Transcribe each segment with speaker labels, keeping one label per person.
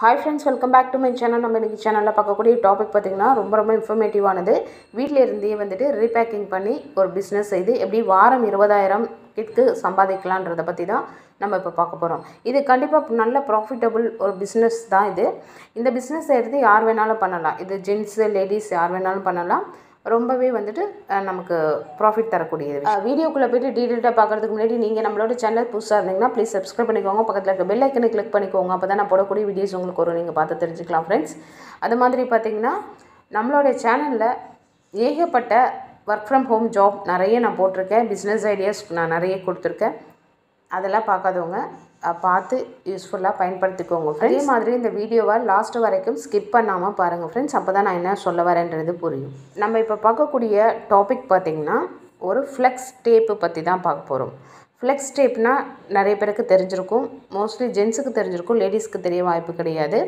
Speaker 1: Hi friends welcome back to my channel நம்ம இன்றைக்கி சேனலில் பார்க்கக்கூடிய டாபிக் பார்த்திங்கன்னா ரொம்ப ரொம்ப இன்ஃபர்மேட்டிவானது வீட்டில் இருந்தே வந்துட்டு ரீபேக்கிங் பண்ணி ஒரு பிஸ்னஸ் செய்து எப்படி வாரம் இருபதாயிரம் கிட்க்கு சம்பாதிக்கலான்றதை பற்றி தான் நம்ம இப்போ பார்க்க போகிறோம் இது கண்டிப்பாக நல்ல ப்ராஃபிட்டபுள் ஒரு பிஸ்னஸ் தான் இது. இந்த பிஸ்னஸ் எடுத்து யார் வேணாலும் பண்ணலாம். இது ஜென்ஸு லேடிஸ் யார் வேணாலும் பண்ணலாம். ரொம்பவே வந்துட்டு நமக்கு ப்ராஃபிட் தரக்கூடியது. வீடியோக்குள்ளே போய்ட்டு டீட்டெயிலாக பார்க்குறதுக்கு முன்னாடி நீங்கள் நம்மளோட சேனல் புதுசாக இருந்தீங்கன்னா ப்ளீஸ் சப்ஸ்கிரைப் பண்ணிக்கோங்க. பக்கத்தில் இருக்க பெல் ஐக்கனை கிளிக் பண்ணிக்கோங்க. அப்போ தான் நான் போடக்கூடிய வீடியோஸ் உங்களுக்கு வரும். நீங்கள் பார்த்து தெரிஞ்சுக்கலாம் ஃப்ரெண்ட்ஸ் அது மாதிரி பார்த்தீங்கன்னா நம்மளுடைய சேனலில் ஏகப்பட்ட ஒர்க் ஃப்ரம் ஹோம் ஜாப் நிறைய நான் போட்டிருக்கேன். பிஸ்னஸ் ஐடியாஸ் நான் நிறைய கொடுத்துருக்கேன். அதெல்லாம் பார்க்காதவங்க பார்த்து யூஸ்ஃபுல்லாக பயன்படுத்திக்கோங்க அதே மாதிரி இந்த வீடியோவை லாஸ்ட் வரைக்கும் ஸ்கிப் பண்ணாமல் பாருங்கள் ஃப்ரெண்ட்ஸ் அப்போ தான் நான் என்ன சொல்ல வரேன்றது புரியும். நம்ம இப்போ பார்க்கக்கூடிய டாபிக் பார்த்திங்கன்னா ஒரு ஃப்ளெக்ஸ் டேப்பு பற்றி தான் பார்க்க போகிறோம் ஃப்ளெக்ஸ் டேப்னா நிறைய பேருக்கு தெரிஞ்சிருக்கும். மோஸ்ட்லி ஜென்ஸுக்கு தெரிஞ்சிருக்கும் லேடிஸ்க்கு தெரிய வாய்ப்பு கிடையாது.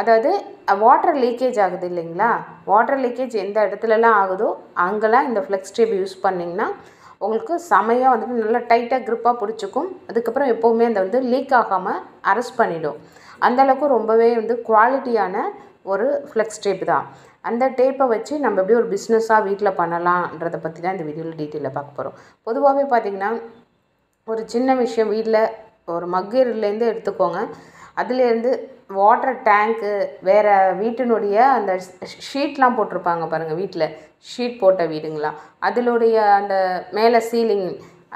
Speaker 1: அதாவது வாட்டர் லீக்கேஜ் ஆகுது இல்லைங்களா? வாட்டர் லீக்கேஜ் எந்த இடத்துலலாம் ஆகுதோ அங்கெல்லாம் இந்த ஃப்ளெக்ஸ் டேப் யூஸ் பண்ணிங்கன்னா உங்களுக்கு செமையாக வந்துட்டு நல்லா டைட்டாக க்ரிப்பாக பிடிச்சிக்கும். அதுக்கப்புறம் எப்போவுமே அந்த வந்து லீக் ஆகாமல் அரெஸ்ட் பண்ணிடும். அந்தளவுக்கு ரொம்பவே வந்து குவாலிட்டியான ஒரு ஃப்ளெக்ஸ் டேப் தான். அந்த டேப்பை வச்சு நம்ம எப்படி ஒரு பிஸ்னஸாக வீட்டில் பண்ணலான்றதை பற்றி தான் இந்த வீடியோவில் டீட்டெயிலில் பார்க்க போகிறோம் பொதுவாகவே பார்த்திங்கன்னா ஒரு சின்ன விஷயம் வீட்டில் ஒரு மக்கேரிலேருந்து எடுத்துக்கோங்க. அதுலேருந்து வாட்டர் டேங்க்கு வேறு வீட்டினுடைய அந்த ஷீட்லாம் போட்டிருப்பாங்க பாருங்கள் வீட்டில். ஷீட் போட்ட வீடுங்களாம் அதிலுடைய அந்த மேலே சீலிங்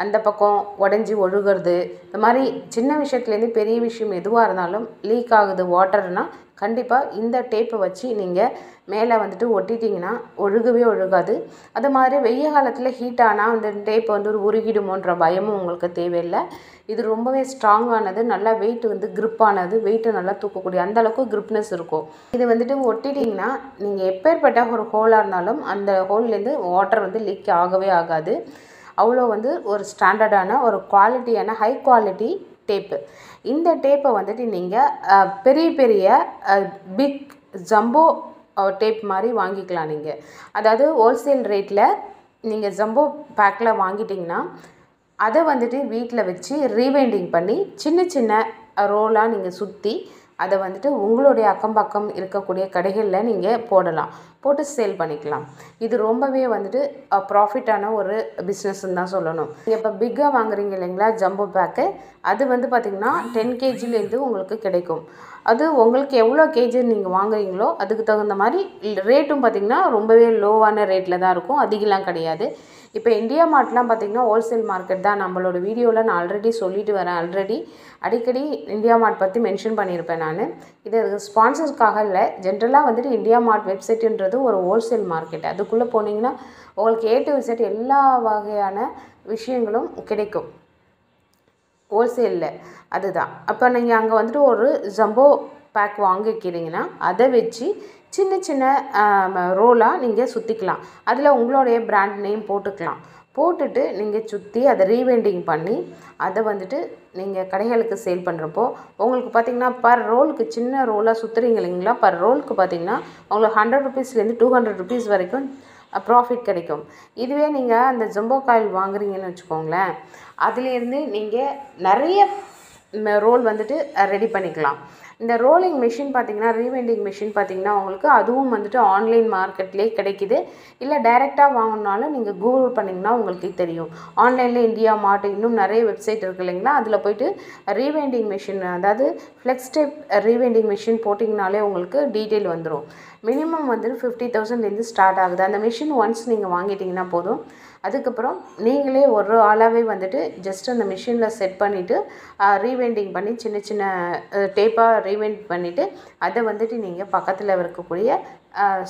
Speaker 1: அந்த பக்கம் உடஞ்சி ஒழுகிறது. இந்த மாதிரி சின்ன விஷயத்துலேருந்து பெரிய விஷயம் எதுவாக இருந்தாலும் லீக் ஆகுது வாட்டர்னால் கண்டிப்பாக இந்த டேப்பை வச்சு நீங்கள் மேலே வந்துட்டு ஒட்டிட்டிங்கன்னா ஒழுகவே ஒழுகாது. அது மாதிரி வெய்ய காலத்தில் ஹீட் ஆனால் அந்த டேப் வந்து ஒரு உருகிடுமோன்ற பயமும் உங்களுக்கு தேவையில்லை. இது ரொம்பவே ஸ்ட்ராங்கானது நல்லா வெயிட் வந்து grip-ஆனது வெயிட்டை நல்லா தூக்கக்கூடிய அந்த அளவுக்கு gripness இருக்கும். இது வந்துட்டு ஒட்டிட்டிங்கன்னா நீங்கள் எப்பேற்பட்ட ஒரு ஹோலாக இருந்தாலும் அந்த ஹோல்லேருந்து வாட்டர் வந்து லீக் ஆகவே ஆகாது. அவ்வளோ வந்து ஒரு ஸ்டாண்டர்டான ஒரு குவாலிட்டியான ஹை குவாலிட்டி டேப்பு இந்த டேப்பை வந்துட்டு நீங்கள் பெரிய பெரிய பிக் ஜம்போ டேப் மாதிரி வாங்கிக்கலாம் நீங்கள் அதாவது ஹோல்சேல் ரேட்டில் நீங்கள் ஜம்போ பேக்கில் வாங்கிட்டிங்கன்னா அதை வந்துட்டு வீட்டில் வச்சு ரீவைண்டிங் பண்ணி சின்ன சின்ன ரோலாக நீங்கள் சுற்றி அதை வந்துட்டு உங்களுடைய அக்கம் பக்கம் இருக்கக்கூடிய கடைகளில் நீங்கள் போடலாம். போட்டு சேல் பண்ணிக்கலாம். இது ரொம்பவே வந்துட்டு ப்ராஃபிட்டான ஒரு பிஸ்னஸ்ன்னு தான் சொல்லணும். நீங்கள் இப்போ பிக்காக வாங்குறீங்க இல்லைங்களா ஜம்போ பேக்கு அது வந்து பார்த்திங்கன்னா டென் கேஜிலேருந்து உங்களுக்கு கிடைக்கும். அது உங்களுக்கு எவ்வளோ கேஜி நீங்கள் வாங்குறீங்களோ அதுக்கு தகுந்த மாதிரி ரேட்டும் பார்த்திங்கன்னா ரொம்பவே லோவான ரேட்டில் தான் இருக்கும். அதிகலாம் கிடையாது. இப்போ இந்தியா மார்ட்லாம் பார்த்திங்கன்னா ஹோல்சேல் மார்க்கெட் தான். நம்மளோட வீடியோவில் நான் ஆல்ரெடி சொல்லிட்டு வரேன் ஆல்ரெடி அடிக்கடி இந்தியா மார்ட் பற்றி மென்ஷன் பண்ணியிருப்பேன் நான். இது ஸ்பான்சர்ஸ்க்காக இல்லை ஜென்ரலாக வந்துட்டு இந்தியா மார்ட் வெப்சைட்டுன்றது ஒரு ஹோல்சேல் மார்க்கெட் அதுக்குள்ளே போனீங்கன்னா உங்களுக்கு ஏ டு விசிட் எல்லா வகையான விஷயங்களும் கிடைக்கும். ஹோல்சேலில் அதுதான். அப்போ நீங்கள் அங்கே வந்துட்டு ஒரு ஜம்போ பேக் வாங்கிக்கிறீங்கன்னா அதை வச்சு சின்ன சின்ன ரோலாக நீங்கள் சுற்றிக்கலாம் அதில் உங்களுடைய பிராண்ட் நேம் போட்டுக்கலாம். போட்டுட்டு நீங்கள் சுற்றி அதை ரீவெண்டிங் பண்ணி அதை வந்துட்டு நீங்கள் கடைகளுக்கு சேல் பண்ணுறப்போ உங்களுக்கு பார்த்திங்கன்னா பர் ரோலுக்கு சின்ன ரோலாக சுற்றுறீங்க இல்லைங்களா? பர் ரோலுக்கு பார்த்தீங்கன்னா உங்களுக்கு ஹண்ட்ரட் ருபீஸ்லேருந்து டூ ஹண்ட்ரட் ருபீஸ் வரைக்கும் ப்ராஃபிட் கிடைக்கும். இதுவே நீங்கள் அந்த ஜம்போ காயில் வாங்குறீங்கன்னு வச்சுக்கோங்களேன். அதுலேருந்து நீங்கள் நிறைய ரோல் வந்துட்டு ரெடி பண்ணிக்கலாம். இந்த ரோலிங் மிஷின் பார்த்தீங்கன்னா ரீவெண்டிங் மிஷின் பார்த்தீங்கன்னா உங்களுக்கு அதுவும் வந்துட்டு ஆன்லைன் மார்க்கெட்லேயே கிடைக்குது. இல்லை டைரெக்டாக வாங்கணுனாலும் நீங்கள் கூகுள் பண்ணிங்கன்னா உங்களுக்கு தெரியும். ஆன்லைனில் இந்தியா மார்ட் இன்னும் நிறைய வெப்சைட் இருக்குது இல்லைங்களா? அதில் போயிட்டு ரீவெண்டிங் மிஷின் அதாவது ஃப்ளெக்ஸ் டைப் ரீவெண்டிங் மிஷின் போட்டிங்கனாலே உங்களுக்கு டீட்டெயில் வந்துடும் மினிமம் வந்துட்டு ஃபிஃப்டி தௌசண்ட்லேருந்து ஸ்டார்ட் ஆகுது. அந்த மிஷின் ஒன்ஸ் நீங்கள் வாங்கிட்டிங்கன்னா போதும். அதுக்கப்புறம் நீங்களே ஒரு ஆளாகவே வந்துட்டு ஜஸ்ட் அந்த மிஷினில் செட் பண்ணிவிட்டு ரீவெண்டிங் பண்ணி சின்ன சின்ன டேப்பாக ரீவெண்ட் பண்ணிவிட்டு அதை வந்துட்டு நீங்கள் பக்கத்தில் இருக்கக்கூடிய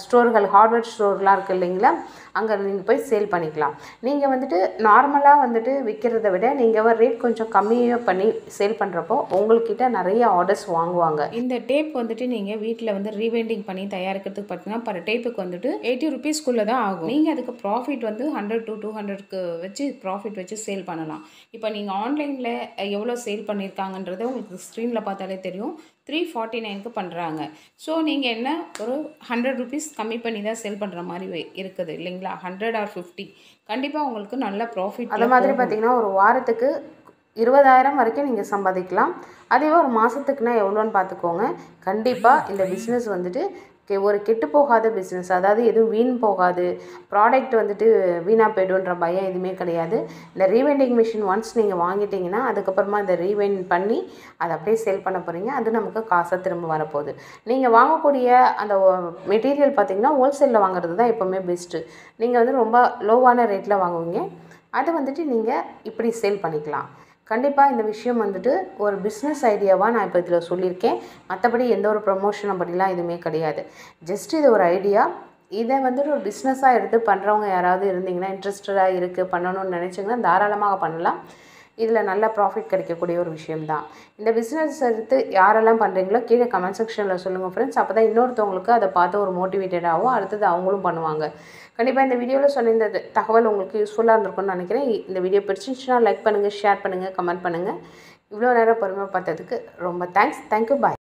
Speaker 1: ஸ்டோர்கள் ஹார்ட்வேர் ஸ்டோர்லாம் இருக்குது இல்லைங்களா? அங்கே நீங்கள் போய் சேல் பண்ணிக்கலாம். நீங்கள் வந்துட்டு நார்மலாக வந்துட்டு விற்கிறத விட நீங்கள் ரேட் கொஞ்சம் கம்மியாக பண்ணி சேல் பண்ணுறப்போ உங்கள்கிட்ட நிறைய ஆர்டர்ஸ் வாங்குவாங்க.
Speaker 2: இந்த டேப் வந்துட்டு நீங்கள் வீட்டில் வந்து ரீவெண்டிங் பண்ணி தயாரிக்கிறதுக்கு பார்த்தீங்கன்னா பர் டேப்புக்கு வந்துட்டு எயிட்டி ருபீஸ்க்குள்ளே தான் ஆகும். நீங்கள் அதுக்கு ப்ராஃபிட் வந்து ஹண்ட்ரட் டு டூ ஹண்ட்ரட்க்கு வச்சு ப்ராஃபிட் வச்சு சேல் பண்ணலாம். இப்போ நீங்கள் ஆன்லைனில் எவ்வளோ சேல் பண்ணியிருக்காங்கன்றதை உங்களுக்கு ஸ்க்ரீனில் பார்த்தாலே தெரியும். த்ரீ ஃபார்ட்டி நைனுக்கு பண்ணுறாங்க ஸோ நீங்கள் என்ன ஒரு ஹண்ட்ரட் ருபீஸ் கம்மி பண்ணி தான் சேல் பண்ணுற மாதிரி இருக்குது இல்லைங்களா? ஹண்ட்ரட் ஆர் ஃபிஃப்டி கண்டிப்பாக உங்களுக்கு நல்ல ப்ராஃபிட்
Speaker 1: அது மாதிரி பார்த்தீங்கன்னா ஒரு வாரத்துக்கு இருபதாயிரம் வரைக்கும் நீங்கள் சம்பாதிக்கலாம். அதுவே ஒரு மாதத்துக்குனா எவ்வளோன்னு பார்த்துக்கோங்க கண்டிப்பாக இந்த பிஸ்னஸ் வந்துட்டு கெ- ஒரு கெட்டு போகாத பிஸ்னஸ் அதாவது எதுவும் வீண் போகாது. ப்ராடக்ட் வந்துட்டு வீணாக போய்டுன்ற பயம் எதுவுமே கிடையாது. இந்த ரீவெண்டிங் மிஷின் ஒன்ஸ் நீங்கள் வாங்கிட்டீங்கன்னா அதுக்கப்புறமா இந்த ரீவெண்ட் பண்ணி அதை அப்படியே சேல் பண்ண போகிறீங்க அது நமக்கு காசாக திரும்ப வரப்போகுது. நீங்கள் வாங்கக்கூடிய அந்த மெட்டீரியல் பார்த்தீங்கன்னா ஹோல்சேலில் வாங்குறது தான் எப்போவுமே பெஸ்ட்டு நீங்கள் வந்து ரொம்ப லோவான ரேட்டில் வாங்குவீங்க. அது வந்துட்டு நீங்கள் இப்படி சேல் பண்ணிக்கலாம். கண்டிப்பாக இந்த விஷயம் வந்துட்டு ஒரு பிஸ்னஸ் ஐடியாவாக நான் இப்போ இதில் சொல்லியிருக்கேன். மற்றபடி எந்த ஒரு ப்ரொமோஷனை அப்படிலாம் எதுவுமே கிடையாது. ஜஸ்ட் இது ஒரு ஐடியா இதை வந்துட்டு ஒரு பிஸ்னஸாக எடுத்து பண்ணுறவங்க யாராவது இருந்தீங்கன்னா இன்ட்ரெஸ்டடாக இருக்குது பண்ணணும்னு நினச்சிங்கன்னா தாராளமாக பண்ணலாம். இதில் நல்ல ப்ராஃபிட் கிடைக்கக்கூடிய ஒரு விஷயம்தான். இந்த பிஸ்னஸ் எடுத்து யாரெல்லாம் பண்ணுறீங்களோ கீழே கமெண்ட் செக்ஷனில் சொல்லுங்கள் ஃப்ரெண்ட்ஸ் அப்போ தான் இன்னொருத்தவங்களுக்கு அதை பார்த்து ஒரு மோட்டிவேட்டடாகவும் அடுத்தது அவங்களும் பண்ணுவாங்க. கண்டிப்பாக இந்த வீடியோவில் சொன்ன இந்த தகவல் உங்களுக்கு யூஸ்ஃபுல்லாக இருந்திருக்கும்னு நினைக்கிறேன். இந்த வீடியோ பிடிச்சிருந்துச்சுன்னா லைக் பண்ணுங்கள் ஷேர் பண்ணுங்கள் கமெண்ட் பண்ணுங்கள் இவ்வளோ நேரம் பொறுமை பார்த்ததுக்கு ரொம்ப தேங்க்ஸ் தேங்க்யூ பாய்